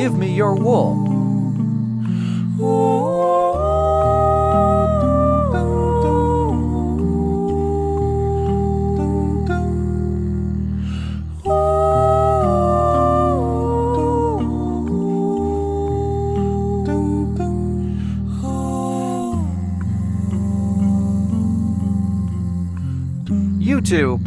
Give me your wool. You two.